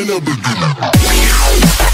in the beginning.